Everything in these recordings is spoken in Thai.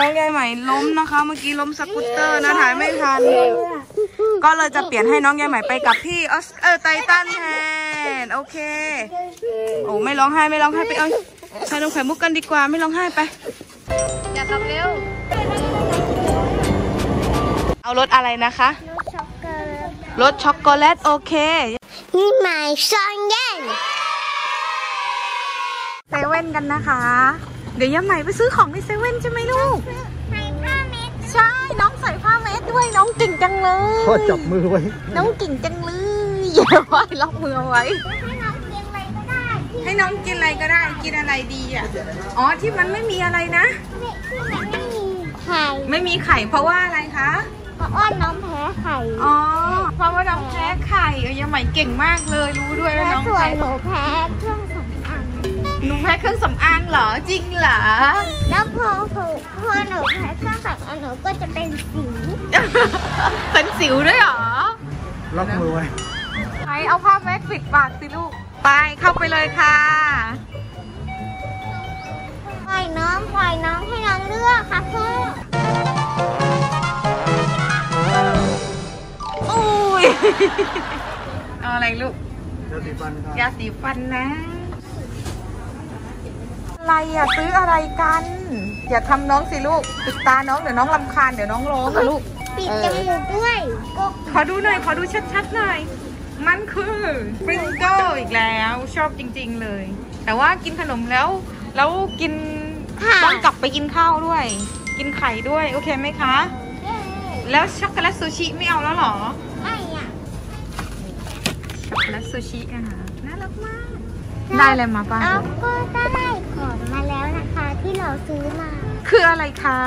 น้องยายใหม่ล้มนะคะ เมื่อกี้ล้มสกูตเตอร์นะถ่ายไม่ทัน ก็เลยจะเปลี่ยนให้น้องยายใหม่ไปกับพี่ออสเออไททันแทนโอเค โอ้ไม่ร้องไห้ไม่ร้องไห้ไปเอาชานมไข่มุกกันดีกว่าไม่ร้องไห้ไปอย่าทำเร็ว เอารถอะไรนะคะรสช็อกโกแลตรถช็อกโกแลตโอเค นี่หมายซองเย็นเซเว่นกันนะคะ เดี๋ยวยายใหม่ไปซื้อของในเซเว่นใช่ไหมลูก ใส่ผ้าเม็ดใช่ น้องใส่ผ้าเม็ดด้วยน้องเก่งจังเลย พ่อจับมือไว้ น้องเก่งจังเลยอย่าไว้ล็อกมือเอาไว้ ให้น้องกินอะไรก็ได้ให้น้องกินอะไรก็ได้ กินอะไรดีอะ อ๋อที่มันไม่มีอะไรนะนี่คือมันไม่มีไข่ไม่มีไข่เพราะว่าอะไรคะ เพราะว่าน้องแพ้ไข่อ๋อ เพราะว่าน้องแพ้ไข่เออยายใหม่เก่งมากเลยรู้ด้วยว่าและน้องส่วนแพ้ หนูแพ้เครื่องสำอาง หนูแพ้เครื่องสำอางเหรอจริงเหรอ แล้วพอหนูพอหนูแพ้เครื่องสำอางหนูก็จะเป็นสิวเป็นสิวด้วยเหรอ ล็อกมือไว้ไหนเอาผ้าแม็กปิดปากสิลูก ไปเข้าไปเลยค่ะปล่อยน้องปล่อยน้องให้น้องเลือกค่ะพ่ออุ้ย เอาอะไรลูกเดี๋ยวสีฟันครับยาสีฟันนะ อะไรอะซื้ออะไรกัน อย่าทำน้องสิลูกปิดตาน้องเดี๋ยวน้องลำคาญเดี๋ยวน้องร้องนะลูก ปิดจมูกด้วยก็ขอดูหน่อยขอดูชัดๆหน่อย มันคือปริงเกิลอีกแล้วชอบจริง ๆเลย แต่ว่ากินขนมแล้ว แล้วกินค่ะต้องกลับไปกินข้าวด้วย กินไข่ด้วยโอเคไหมคะ แล้วช็อกโกแลตซูชิไม่เอาแล้วเหรอไม่อะช็อกโกแลตซูชิอะน่ารักมาก ได้อะไรมาป้าเอาก็ได้ของมาแล้วนะคะที่เราซื้อมา คืออะไรคะ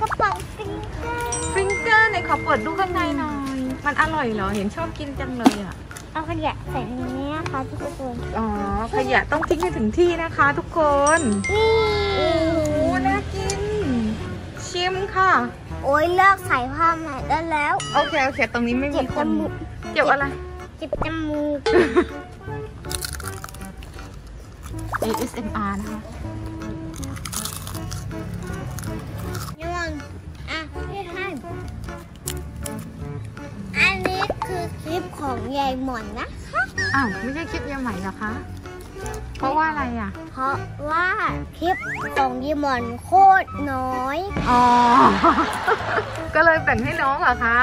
กระป๋องสติงเกอร์ฟิงเกอร์ในขอเปิดดูข้างในหน่อย มันอร่อยเหรอเห็นชอบกินจังเลยอะเอาขยะใส่ในนี้นะคะทุกคนอ๋อขยะต้องทิ้งให้ถึงที่นะคะ ทุกคนนี่โอ้น่ากิน ชิมค่ะ โอ้ยเลิกใส่ผ้าใหม่ได้แล้ว โอเคโอเคตรงนี้ไม่เจ็มีบคจนมูกเจ็บอะไร เจ็บจมูก ASMR นะคะนี่มันอะพี่ให้อันนี้คือคลิปของยายหมอนนะคะ อ้าว ไม่ใช่คลิปยาใหม่เหรอคะ เพราะว่าอะไรอะ เพราะว่าคลิปของยายหมอนโคตรน้อย อ๋อ ก็เลยแบ่งให้น้องเหรอคะ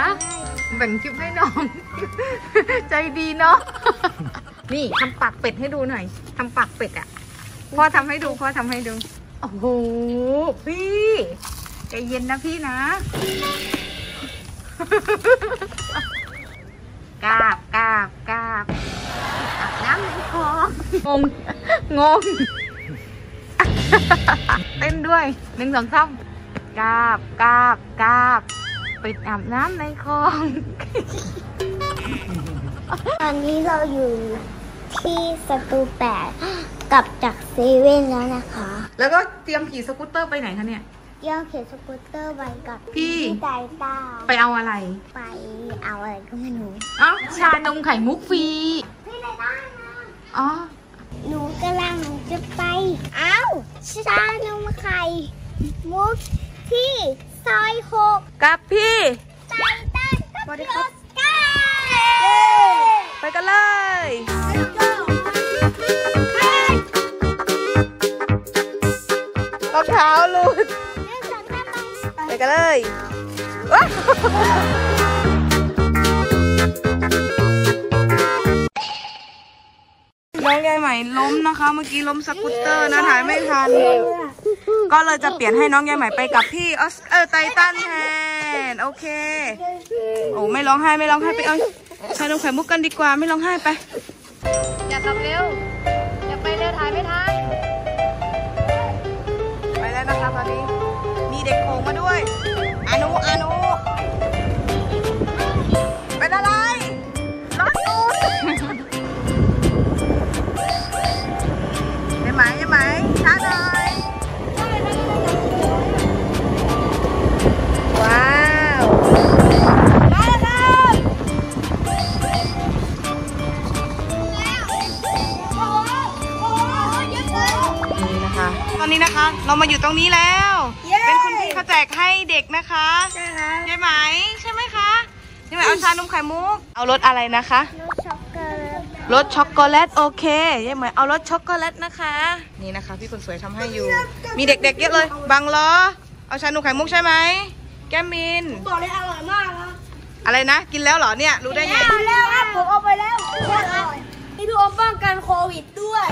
แบ่งคลิปให้น้อง ใจดีเนาะ นี่ทำปากเป็ดให้ดูหน่อยทำปากเป็ดอะ พ่อทำให้ดูพ่อทำให้ดู โอ้โห พี่ใจเย็นนะพี่นะ กราบกราบกราบอาบน้ำในคลองงง งง เต้นด้วยหนึ่งสองสามกราบกราบกราบปิดอาบน้ำในคลอง ตอนนี้เราอยู่ที่สตูแปด กลับจากเซเว่นแล้วนะคะ แล้วก็เตรียมขี่สกูตเตอร์ไปไหนคะเนี่ย เย่อเขียนสกูตเตอร์ไว้กับพี่ไดต้าไปเอาอะไร ไปเอาอะไรก็ไม่รู้เอ้าชานมไข่มุกฟรีพี่ไดต้ามาอ๋อ หนูกำลังจะไป เอาชานมไข่มุกที่ซอยหกกับพี่ไดต้ากับพี่ออสการ์ ไปกันเลยรอ เท้าหลุดไปกันเลยว้าวน้องยายใหม่ล้มนะคะ เมื่อกี้ล้มสกูตเตอร์นะถ่ายไม่ทัน ก็เลยจะเปลี่ยนให้น้องยายใหม่ไปกับพี่ออสเออไททันแทนโอเค โอ้ไม่ร้องไห้ไม่ร้องไห้ไปเอาชานมไข่มุกกันดีกว่าไม่ร้องไห้ไป อย่าทำเร็ว อย่าไปเร็วถ่ายไม่ทัน มาด้วยอานุอานุเป็นอะไรรถตูดได้ไหมได้ไหมช้าหน่อยว้าวได้แล้วนี่นะคะ ตอนนี้นะคะ เรามาอยู่ตรงนี้แล้ว เย้ เป็นคุณพี่เขาแจกให้เด็กนะคะใช่ครับใช่ไหมใช่ไหมคะใช่ไหมเอาชานมไข่มุก เอารสอะไรนะคะรสช็อกโกแลตรสช็อกโกแลตโอเคใช่ไหมเอารสช็อกโกแลตนะคะ นี่นะคะ พี่คนสวยทำให้อยู่ มีเด็กๆเยอะเลยบังล้อเอาชานมไข่มุกใช่ไหมแก้มมิน บอกเลยอร่อยมากครับอะไรนะ กินแล้วเหรอเนี่ยรู้ได้ไง เอาแล้วครับผมเอาไปแล้วโคต รอร่อยมีทุกอมป้องกันโควิดด้วย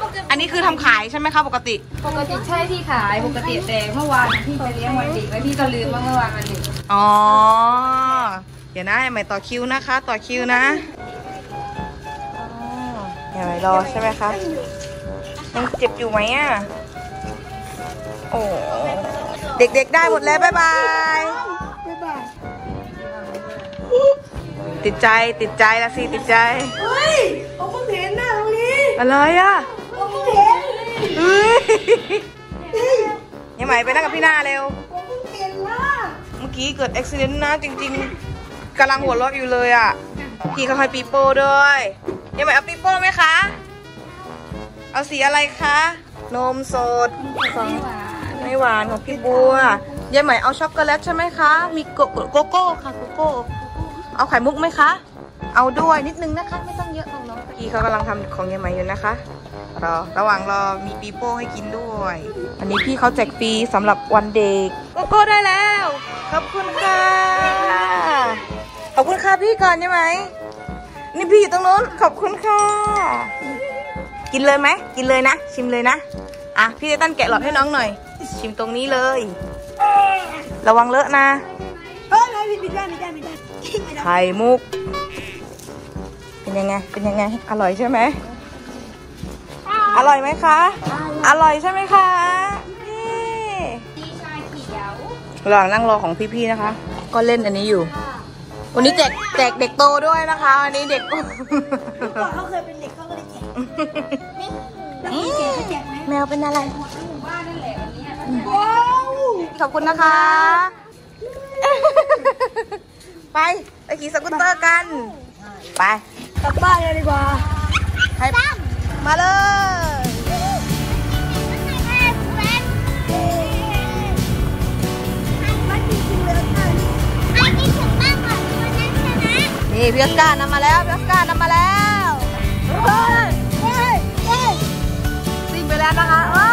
ป้องกันอันนี้คือทำขายใช่ไหมคะปกติ ปกติใช่ที่ขายปกติแต่เมื่อวานพี่ไปเลี้ยงวันเด็กแล้วพี่ก็ลืมว่าเมื่อวานวันเด็กอ๋อ เดี๋ยวนะใหม่ต่อคิวนะคะ ต่อคิวนะอ๋อเดี๋ยวใหม่รอใช่ไหมคะยังเจ็บอยู่ไหมอะ โอ้ เด็กๆได้หมดแล้ว บ๊ายบายบ๊ายบาย ติดใจติดใจละสิติดใจ เฮ้ยผมเพิ่งเห็นหน้าตรงนี้อะไรอะผมเพิ่งเห็นเฮ้ยยังไหมไปนั่งกับพี่หน้าเร็ว ผมเพิ่งเห็นว่าเมื่อกี้เกิดอุบิเหตุนะจริง ๆกำลังหัวเราะอยู่เลยอะพี่เขาให้ปีโป้ด้วยยังไหมเอาปีโป้ไหมคะ เอาสีอะไรคะนมสดของไม่หวานของพี่บัวยายไหมเอาช็อกโกแลตใช่ไหมคะ มีโกโกโกโก้ค่ะโกโก้ เอาไข่มุกไหมคะ เอาด้วยนิดนึงนะคะ ไม่ต้องเยอะของน้องพี่เขากำลังทำของยายไหมอยู่นะคะรอระหว่างรอมีปีโป้ให้กินด้วยอันนี้พี่เขาแจกฟรีสำหรับวันเด็กโกโก้ได้แล้ว ขอบคุณค่ะขอบคุณค่ะพี่ก่อนใช่ไหมนี่พี่อยู่ตรงนู้นขอบคุณค่ะ กินเลยไหมกินเลยนะ ชิมเลยนะอะพี่เดตันแกะหลอดให้น้องหน่อย ชิมตรงนี้เลย ระวังเลอะนะ ไม่ไม่ได้ไม่ได้ไม่ได้ไม่ได้ไข่มุก เป็นยังไง เป็นยังไง อร่อยใช่ไหม อร่อยไหมคะ อร่อยใช่ไหมคะนี่ระหว่างนั่งรอของพี่ๆนะคะ ก็เล่นอันนี้อยู่ วันนี้แจกแจกเด็กโตด้วยนะคะวันนี้เด็กก่อนเขาเคยเป็นเด็กเขาก็เลยแจกแล้วมีแจกเขาแจกไหมแมวเป็นอะไรว้าวขอบคุณนะคะ ไปไปขี่สกูตเตอร์กัน ไป กลับบ้านเลยดีกว่าให้มาเลยนี่พี่ออสการ์นำมาแล้วพี่ออสการ์นำมาแล้วเฮ้ยซิ่งไปแล้วนะคะเอ้